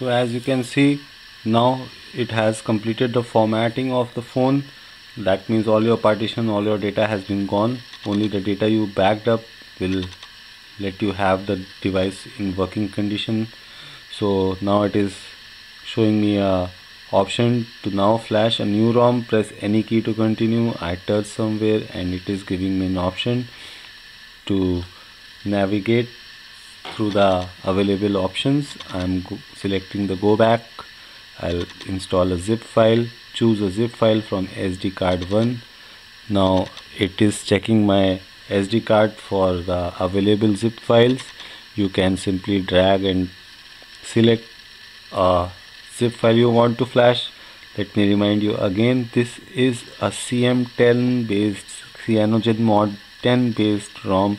so as you can see now it has completed the formatting of the phone. That means all your partition all your data has been gone. Only the data you backed up will let you have the device in working condition. So now it is showing me a option to now flash a new ROM. Press any key to continue I touch somewhere and it is giving me an option to navigate through the available options. I'm selecting the go back I'll install a zip file. Choose a zip file from SD card 1 now it is checking my SD card for the available zip files. You can simply drag and select a zip file you want to flash. Let me remind you again this is a CM10 based CyanogenMod 10 based ROM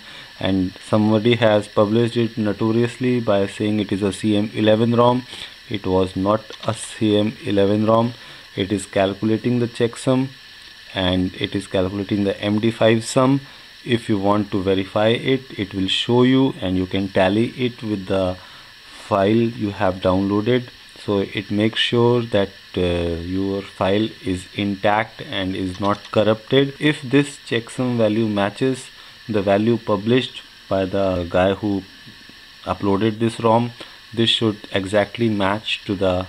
and somebody has published it notoriously by saying it is a CM11 ROM. It was not a CM11 ROM. It is calculating the checksum and it is calculating the MD5 sum. If you want to verify it it will show you and you can tally it with the file you have downloaded. So it makes sure that uh, your file is intact and is not corrupted. If this checksum value matches the value published by the guy who uploaded this ROM this should exactly match to the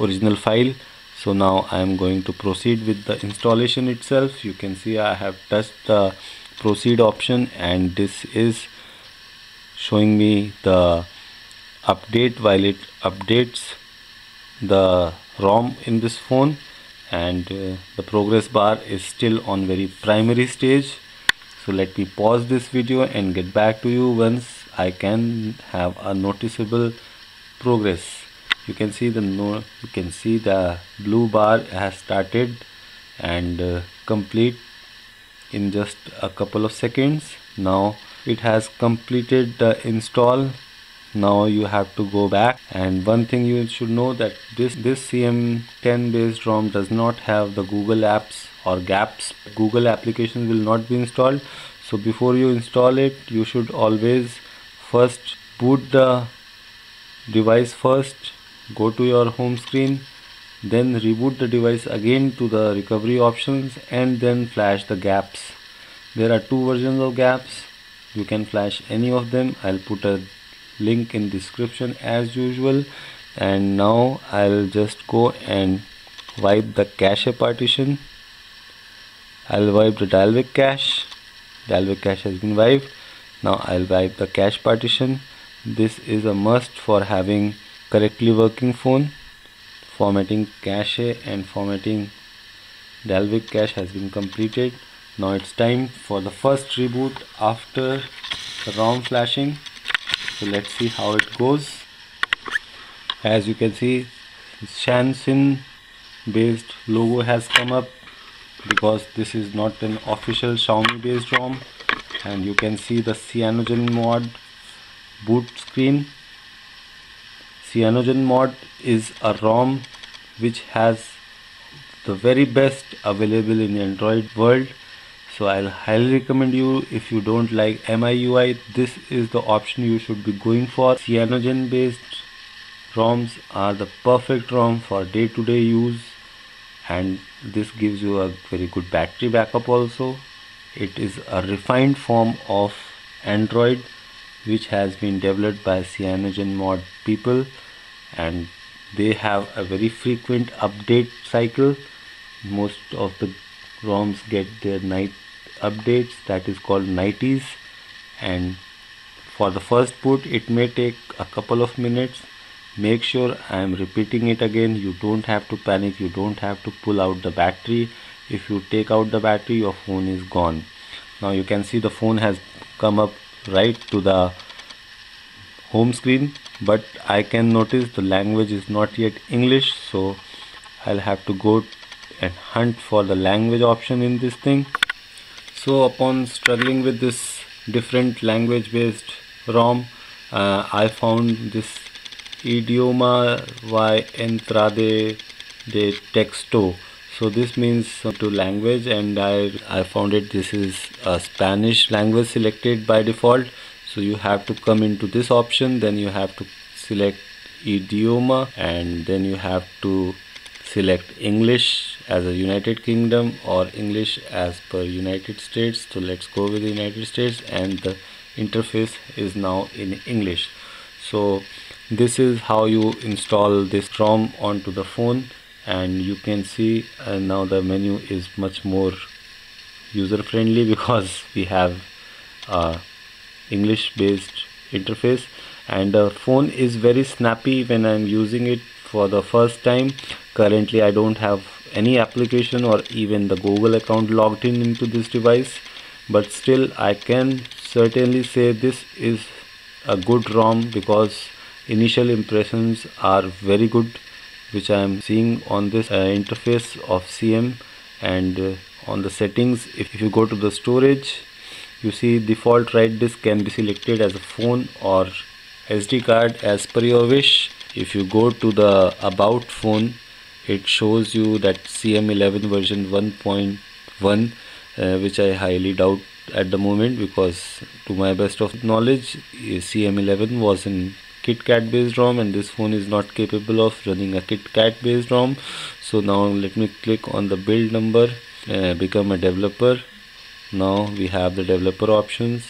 original file. So now I am going to proceed with the installation itself. You can see I have touched the proceed option and this is showing me the update while it updates the ROM in this phone. And uh, the progress bar is still on very primary stage so let me pause this video and get back to you once I can have a noticeable progress. You can see the no you can see the blue bar has started and uh, complete in just a couple of seconds. Now it has completed the install. Now you have to go back. And one thing you should know that this this cm10 based rom does not have the google apps or GApps google applications will not be installed. So before you install it you should always first boot the device first go to your home screen then reboot the device again to the recovery options and then flash the GApps. There are two versions of GApps. You can flash any of them. I'll put a link in description as usual. And now I'll just go and wipe the cache partition I'll wipe the Dalvik cache Dalvik cache has been wiped. Now I'll wipe the cache partition. This is a must for having correctly working phone. Formatting cache and formatting Dalvik cache has been completed. Now it's time for the first reboot after the ROM flashing. So let's see how it goes. As you can see Shansin based logo has come up because this is not an official Xiaomi based ROM and you can see the CyanogenMod boot screen. CyanogenMod is a ROM which has the very best available in Android world. So I'll highly recommend you if you don't like MIUI this is the option you should be going for. Cyanogen based ROMs are the perfect ROM for day-to-day -day use and this gives you a very good battery backup also. It is a refined form of Android which has been developed by CyanogenMod people. And they have a very frequent update cycle. Most of the ROMs get their night updates that is called nightlies. And for the first boot it may take a couple of minutes make sure I am repeating it again. You don't have to panic. You don't have to pull out the battery. If you take out the battery your phone is gone. Now you can see the phone has come up right to the home screen but I can notice the language is not yet English so I'll have to go and hunt for the language option in this thing. So upon struggling with this different language based ROM uh, I found this idioma y entrade de texto. So this means to language and I, I found it this is a Spanish language selected by default. So you have to come into this option then you have to select idioma and then you have to select English as a United Kingdom or English as per United States. So let's go with the United States and the interface is now in English. So this is how you install this ROM onto the phone and you can see uh, now the menu is much more user friendly because we have a English based interface. And the phone is very snappy when I'm using it for the first time. Currently I don't have any application or even the Google account logged in into this device. But still I can certainly say this is a good ROM because initial impressions are very good which I am seeing on this uh, interface of CM and uh, on the settings. If, if you go to the storage you see default write disk can be selected as a phone or SD card as per your wish. If you go to the about phone it shows you that CM11 version 1.1 uh, which I highly doubt at the moment because to my best of knowledge CM11 was in KitKat based ROM and this phone is not capable of running a KitKat based ROM. So now let me click on the build number uh, become a developer. Now we have the developer options.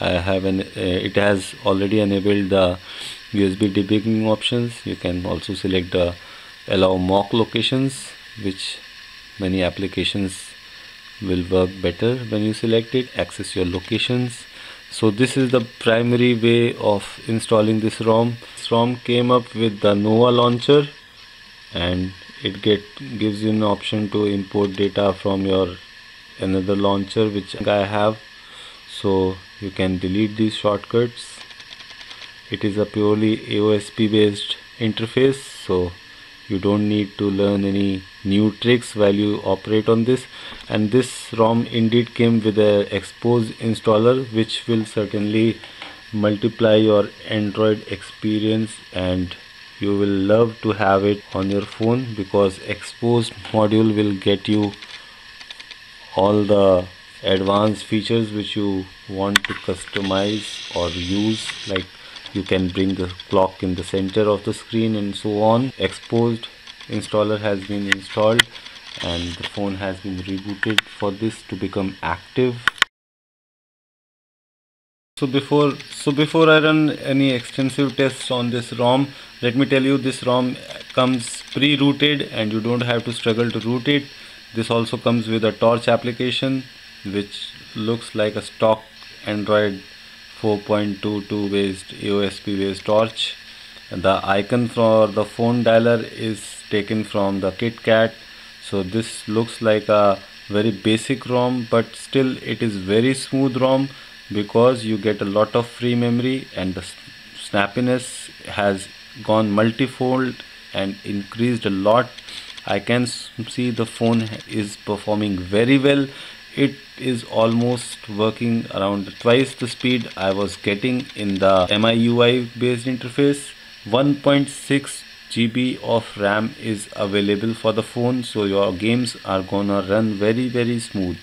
I have an uh, it has already enabled the USB debugging options. You can also select the allow mock locations which many applications will work better when you select it. Access your locations so this is the primary way of installing this ROM. ROM came up with the Nova launcher and it get gives you an option to import data from your another launcher which I have. So you can delete these shortcuts. It is a purely AOSP based interface. So you don't need to learn any new tricks while you operate on this. And this ROM indeed came with a Xposed installer which will certainly multiply your Android experience and you will love to have it on your phone because Xposed module will get you all the advanced features which you want to customize or use like you can bring the clock in the center of the screen and so on. Xposed installer has been installed and the phone has been rebooted for this to become active. So before so before I run any extensive tests on this ROM let me tell you this ROM comes pre-rooted and you don't have to struggle to root it. This also comes with a torch application which looks like a stock Android 4.22 based AOSP based torch. The icon for the phone dialer is taken from the KitKat. So this looks like a very basic ROM but still it is very smooth ROM because you get a lot of free memory and the snappiness has gone multifold and increased a lot. I can see the phone is performing very well it is almost working around twice the speed I was getting in the MIUI based interface. 1.6 GB of RAM is available for the phone so your games are gonna run very very smooth